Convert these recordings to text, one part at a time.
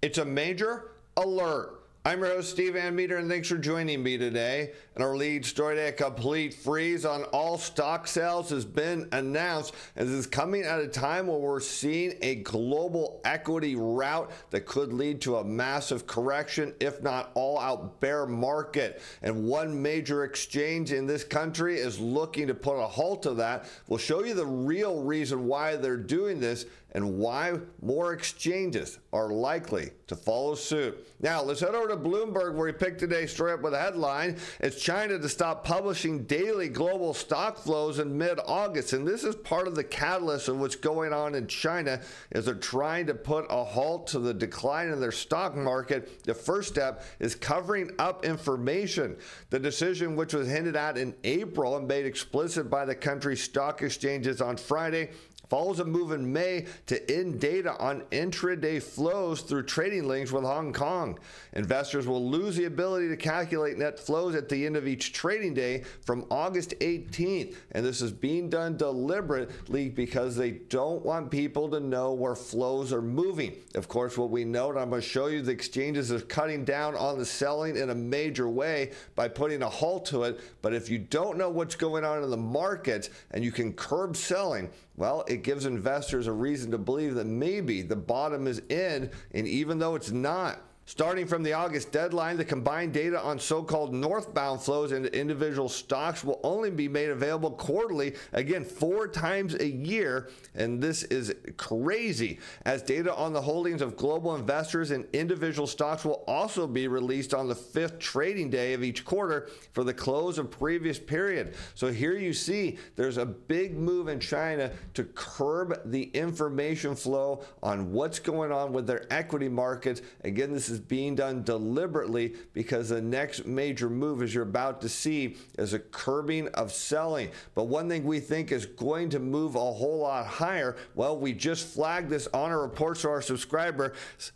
It's a major alert. I'm your host, Steve Van Metre, and thanks for joining me today. And our lead story today, a complete freeze on all stock sales has been announced. And this is coming at a time where we're seeing a global equity rout that could lead to a massive correction, if not all out bear market. And one major exchange in this country is looking to put a halt to that. We'll show you the real reason why they're doing this and why more exchanges are likely to follow suit. Now, let's head over to Bloomberg, where we picked today's story up with a headline. It's China to stop publishing daily global stock flows in mid-August. And this is part of the catalyst of what's going on in China as they're trying to put a halt to the decline in their stock market. The first step is covering up information. The decision, which was hinted at in April and made explicit by the country's stock exchanges on Friday, follows a move in May to end data on intraday flows through trading links with Hong Kong. Investors will lose the ability to calculate net flows at the end of each trading day from August 18th. And this is being done deliberately because they don't want people to know where flows are moving. Of course, what we note, I'm going to show you the exchanges are cutting down on the selling in a major way by putting a halt to it. But if you don't know what's going on in the markets and you can curb selling, well, it gives investors a reason to believe that maybe the bottom is in, and even though it's not, Starting from the August deadline, the combined data on so called northbound flows into individual stocks will only be made available quarterly, again, four times a year. And this is crazy, as data on the holdings of global investors in individual stocks will also be released on the fifth trading day of each quarter for the close of previous period. So here you see there's a big move in China to curb the information flow on what's going on with their equity markets. Again, this is is being done deliberately because the next major move, as you're about to see, is a curbing of selling. But one thing we think is going to move a whole lot higher, well, we just flagged this on our reports to our subscriber,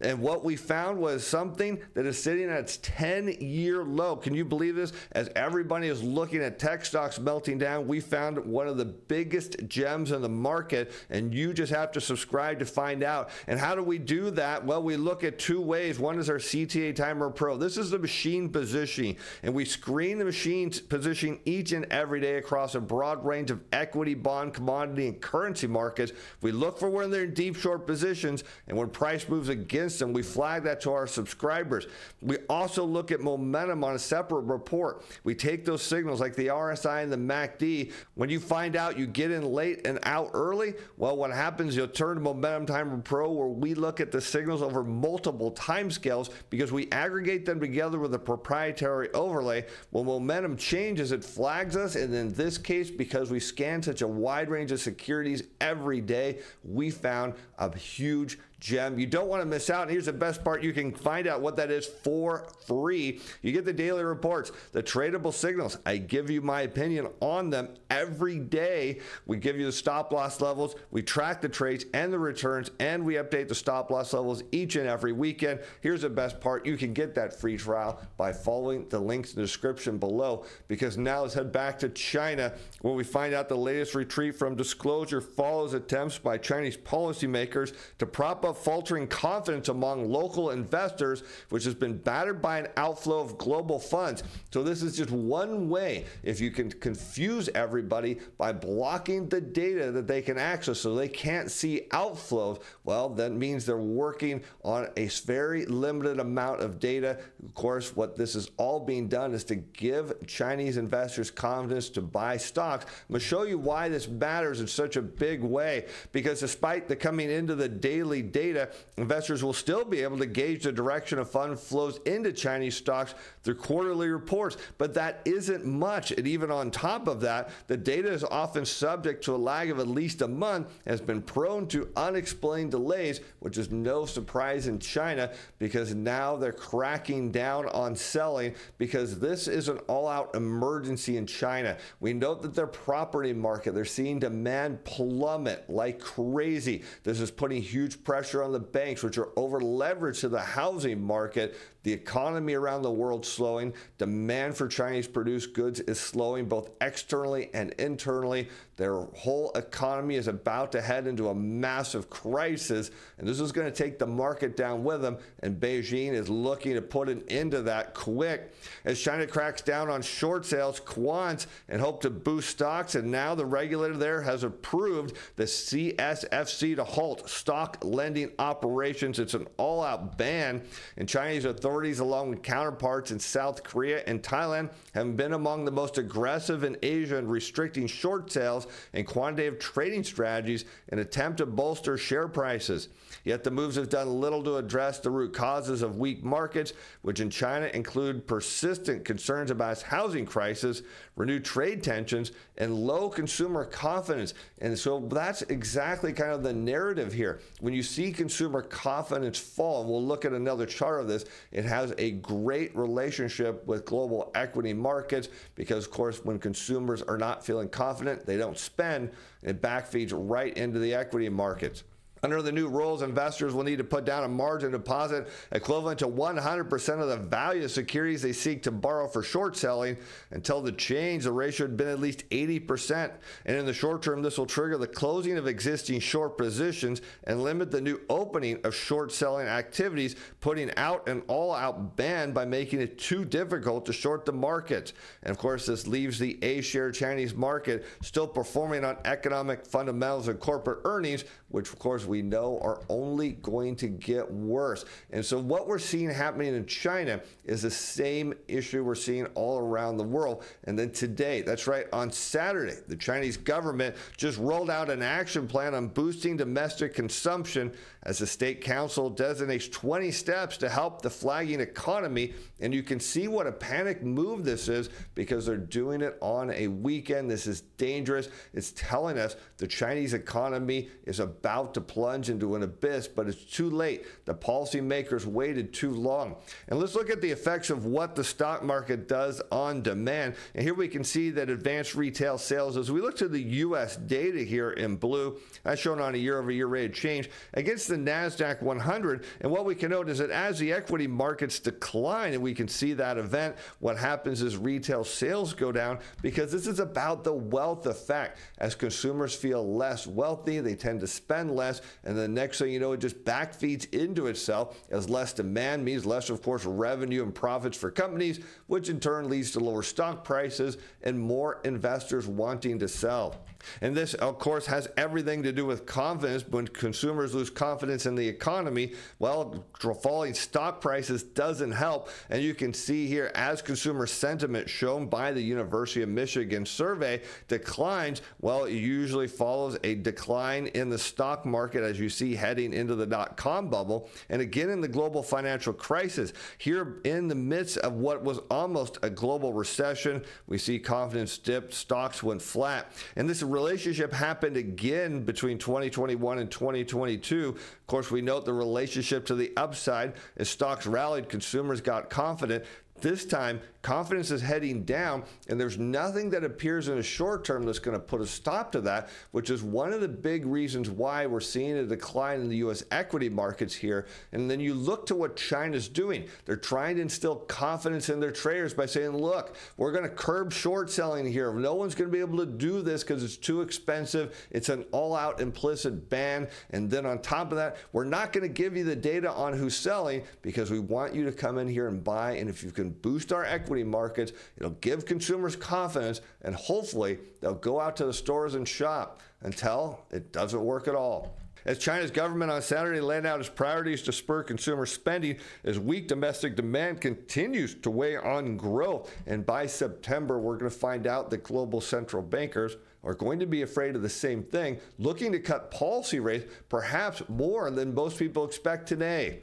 and what we found was something that is sitting at its 10 year low. Can you believe this? As everybody is looking at tech stocks melting down, we found one of the biggest gems in the market, and you just have to subscribe to find out. And how do we do that? Well, we look at two ways. One is is our CTA Timer Pro. This is the machine positioning, and we screen the machine positioning each and every day across a broad range of equity, bond, commodity, and currency markets. We look for when they're in deep short positions, and when price moves against them, we flag that to our subscribers. We also look at momentum on a separate report. We take those signals like the RSI and the MACD. When you find out you get in late and out early, well, what happens, you'll turn to Momentum Timer Pro where we look at the signals over multiple time scales because we aggregate them together with a proprietary overlay. When momentum changes, it flags us. And in this case, because we scan such a wide range of securities every day, we found a huge gem. You don't want to miss out. Here's the best part you can find out what that is for free. You get the daily reports, the tradable signals. I give you my opinion on them every day. We give you the stop loss levels, we track the trades and the returns, and we update the stop loss levels each and every weekend. Here's the best part you can get that free trial by following the links in the description below. Because now let's head back to China where we find out the latest retreat from disclosure follows attempts by Chinese policymakers to prop up faltering confidence among local investors, which has been battered by an outflow of global funds. So, this is just one way if you can confuse everybody by blocking the data that they can access so they can't see outflows, well, that means they're working on a very limited amount of data. Of course, what this is all being done is to give Chinese investors confidence to buy stocks. I'm going to show you why this matters in such a big way because despite the coming into the daily data, data, investors will still be able to gauge the direction of fund flows into Chinese stocks through quarterly reports. But that isn't much. And even on top of that, the data is often subject to a lag of at least a month, has been prone to unexplained delays, which is no surprise in China because now they're cracking down on selling because this is an all out emergency in China. We note that their property market, they're seeing demand plummet like crazy. This is putting huge pressure pressure on the banks, which are over leveraged to the housing market. The economy around the world slowing. Demand for Chinese produced goods is slowing both externally and internally. Their whole economy is about to head into a massive crisis, and this is going to take the market down with them. And Beijing is looking to put an end to that quick. As China cracks down on short sales, quants, and hope to boost stocks, and now the regulator there has approved the CSFC to halt stock lending operations. It's an all out ban, and Chinese authorities, along with counterparts in South Korea and Thailand, have been among the most aggressive in Asia in restricting short sales and quantitative trading strategies in attempt to bolster share prices. Yet the moves have done little to address the root causes of weak markets, which in China include persistent concerns about its housing crisis, renewed trade tensions, and low consumer confidence. And so that's exactly kind of the narrative here. When you see consumer confidence fall, and we'll look at another chart of this, it has a great relationship with global equity markets because, of course, when consumers are not feeling confident, they don't spend, it backfeeds right into the equity markets. Under the new rules, investors will need to put down a margin deposit equivalent to 100% of the value of securities they seek to borrow for short selling. Until the change, the ratio had been at least 80%. And in the short term, this will trigger the closing of existing short positions and limit the new opening of short selling activities, putting out an all out ban by making it too difficult to short the market. And of course, this leaves the A share Chinese market still performing on economic fundamentals and corporate earnings, which of course we know are only going to get worse. And so what we're seeing happening in China is the same issue we're seeing all around the world. And then today, that's right, on Saturday, the Chinese government just rolled out an action plan on boosting domestic consumption as the state council designates 20 steps to help the flagging economy. And you can see what a panic move this is because they're doing it on a weekend. This is dangerous. It's telling us the Chinese economy is about to plunge into an abyss, but it's too late. The policymakers waited too long. And let's look at the effects of what the stock market does on demand. And here we can see that advanced retail sales, as we look to the U.S. data here in blue, that's shown on a year over year rate of change against the the NASDAQ 100. And what we can note is that as the equity markets decline, and we can see that event, what happens is retail sales go down because this is about the wealth effect. As consumers feel less wealthy, they tend to spend less. And the next thing you know, it just backfeeds into itself as less demand means less, of course, revenue and profits for companies, which in turn leads to lower stock prices and more investors wanting to sell. And this, of course, has everything to do with confidence. When consumers lose confidence in the economy, well, falling stock prices doesn't help. And you can see here, as consumer sentiment shown by the University of Michigan survey declines, well, it usually follows a decline in the stock market, as you see heading into the dot com bubble. And again, in the global financial crisis, here in the midst of what was almost a global recession, we see confidence dip, stocks went flat. And this relationship happened again between 2021 and 2022. Of course, we note the relationship to the upside as stocks rallied, consumers got confident. This time, confidence is heading down, and there's nothing that appears in the short term that's going to put a stop to that, which is one of the big reasons why we're seeing a decline in the U.S. equity markets here. And then you look to what China's doing. They're trying to instill confidence in their traders by saying, look, we're going to curb short selling here. No one's going to be able to do this because it's too expensive. It's an all out implicit ban. And then on top of that, we're not going to give you the data on who's selling because we want you to come in here and buy. And if you can boost our equity, equity markets. It'll give consumers confidence, and hopefully they'll go out to the stores and shop until it doesn't work at all. As China's government on Saturday laid out its priorities to spur consumer spending, as weak domestic demand continues to weigh on growth. And by September, we're going to find out that global central bankers are going to be afraid of the same thing, looking to cut policy rates perhaps more than most people expect today.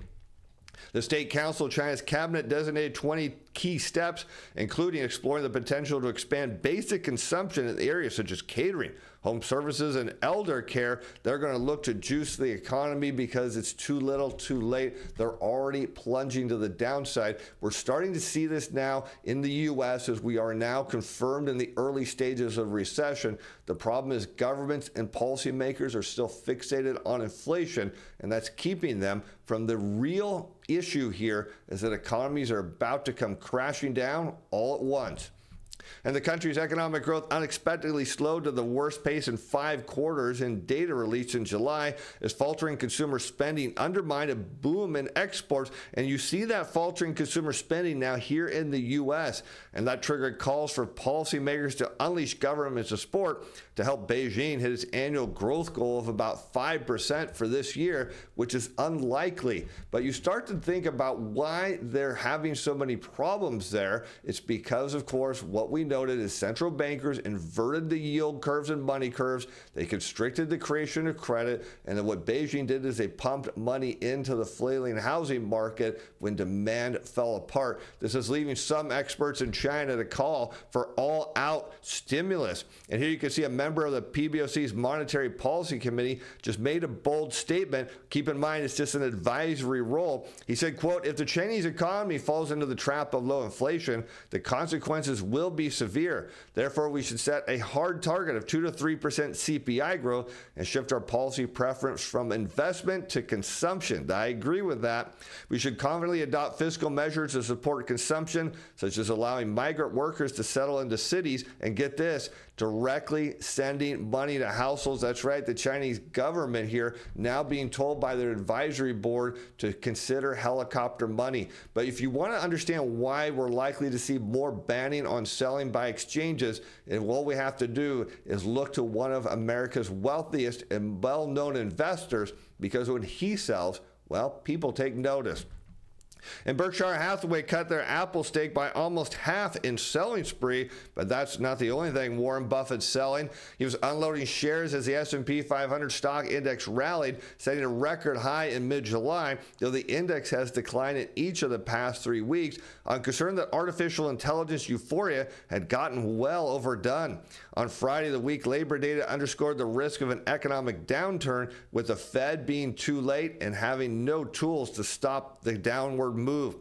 The State Council of China's cabinet designated 20 key steps, including exploring the potential to expand basic consumption in areas such as catering, home services, and elder care. They're going to look to juice the economy because it's too little, too late. They're already plunging to the downside. We're starting to see this now in the U.S. as we are now confirmed in the early stages of recession. The problem is governments and policymakers are still fixated on inflation, and that's keeping them from the real issue here is that economies are about to come crashing down all at once. And the country's economic growth unexpectedly slowed to the worst pace in five quarters in data released in July as faltering consumer spending undermined a boom in exports. And you see that faltering consumer spending now here in the U.S. And that triggered calls for policymakers to unleash government support to help Beijing hit its annual growth goal of about 5% for this year, which is unlikely. But you start to think about why they're having so many problems there. It's because, of course, what we noted is central bankers inverted the yield curves and money curves. They constricted the creation of credit. And then what Beijing did is they pumped money into the flailing housing market when demand fell apart. This is leaving some experts in China to call for all out stimulus. And here you can see a member of the PBOC's Monetary Policy Committee just made a bold statement. Keep in mind, it's just an advisory role. He said, quote, if the Chinese economy falls into the trap of low inflation, the consequences will be severe. Therefore, we should set a hard target of 2 to 3% CPI growth and shift our policy preference from investment to consumption. I agree with that. We should confidently adopt fiscal measures to support consumption, such as allowing migrant workers to settle into cities and get this, directly sending money to households. That's right, the Chinese government here now being told by their advisory board to consider helicopter money. But if you want to understand why we're likely to see more banning on selling by exchanges, and all we have to do is look to one of America's wealthiest and well known investors because when he sells, well, people take notice. And Berkshire Hathaway cut their Apple stake by almost half in selling spree, but that's not the only thing Warren Buffett's selling. He was unloading shares as the S&P 500 stock index rallied, setting a record high in mid-July, though the index has declined in each of the past 3 weeks on concern that artificial intelligence euphoria had gotten well overdone. On Friday, the weak labor data underscored the risk of an economic downturn with the Fed being too late and having no tools to stop the downward move.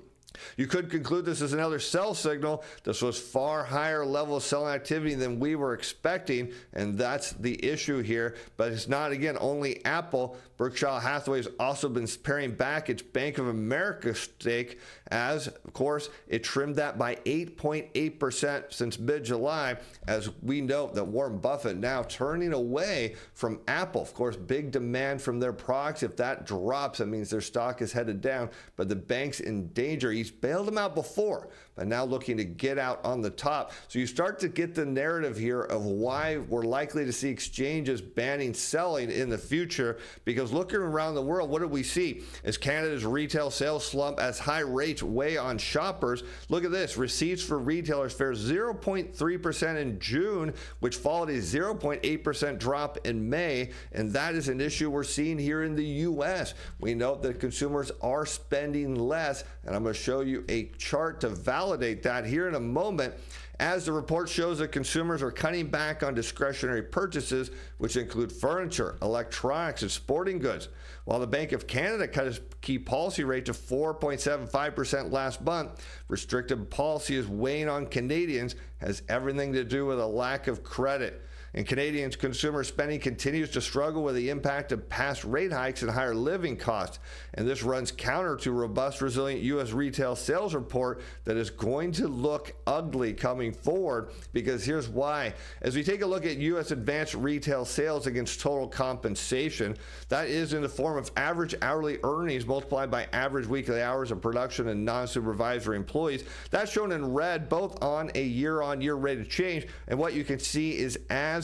You could conclude this is another sell signal. This was far higher level of selling activity than we were expecting, and that's the issue here. But it's not, again, only Apple. Berkshire Hathaway has also been paring back its Bank of America stake as, of course, it trimmed that by 8.8% since mid July, as we note that Warren Buffett now turning away from Apple. Of course, big demand from their products. If that drops, that means their stock is headed down, but the bank's in danger. He's bailed them out before, but now looking to get out on the top. So you start to get the narrative here of why we're likely to see exchanges banning selling in the future because looking around the world, what do we see? As Canada's retail sales slump as high rates weigh on shoppers, look at this. Receipts for retailers fell 0.3% in June, which followed a 0.8% drop in May. And that is an issue we're seeing here in the U.S. We note that consumers are spending less. And I'm going to show you a chart to validate that here in a moment as the report shows that consumers are cutting back on discretionary purchases, which include furniture, electronics, and sporting goods. While the Bank of Canada cut its key policy rate to 4.75% last month, restrictive policy is weighing on Canadians, has everything to do with a lack of credit and Canadians' consumer spending continues to struggle with the impact of past rate hikes and higher living costs. And this runs counter to robust, resilient U.S. retail sales report that is going to look ugly coming forward because here's why. As we take a look at U.S. advanced retail sales against total compensation, that is in the form of average hourly earnings multiplied by average weekly hours of production and non supervisory employees. That's shown in red both on a year on year rate of change. And what you can see is as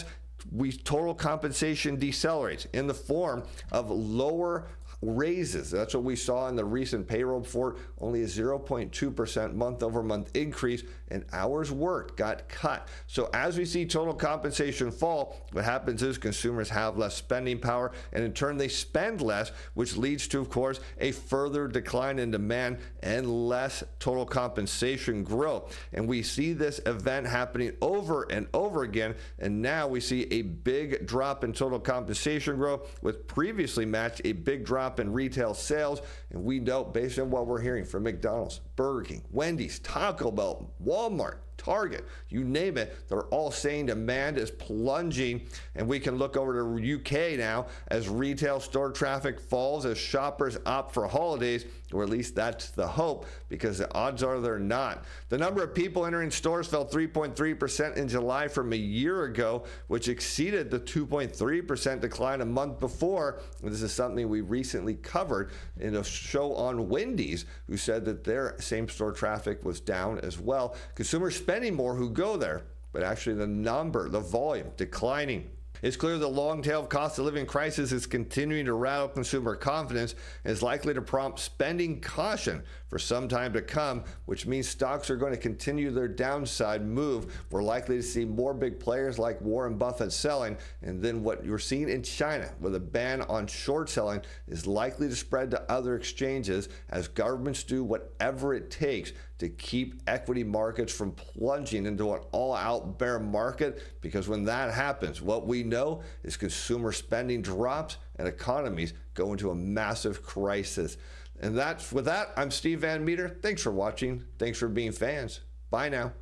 we total compensation decelerates in the form of lower raises. That's what we saw in the recent payroll report, only a 0.2% month over month increase, and hours worked got cut. So as we see total compensation fall, what happens is consumers have less spending power, and in turn they spend less, which leads to, of course, a further decline in demand and less total compensation growth. And we see this event happening over and over again, and now we see a big drop in total compensation growth, with previously matched a big drop drop in retail sales. And we know, based on what we're hearing from McDonald's, Burger King, Wendy's, Taco Bell, Walmart, Target, you name it, they're all saying demand is plunging. And we can look over to UK now as retail store traffic falls as shoppers opt for holidays, or at least that's the hope, because the odds are they're not. The number of people entering stores fell 3.3% in July from a year ago, which exceeded the 2.3% decline a month before. This is something we recently covered in a show on Wendy's, who said that their same store traffic was down as well. Consumers spending more who go there, but actually the number, the volume declining. It's clear the long tail of cost of living crisis is continuing to rattle consumer confidence and is likely to prompt spending caution for some time to come, which means stocks are going to continue their downside move. We're likely to see more big players like Warren Buffett selling, and then what you're seeing in China with a ban on short selling is likely to spread to other exchanges as governments do whatever it takes to keep equity markets from plunging into an all out bear market. Because when that happens, what we know is consumer spending drops and economies go into a massive crisis. And that's with that, I'm Steve Van Metre. Thanks for watching. Thanks for being fans. Bye now.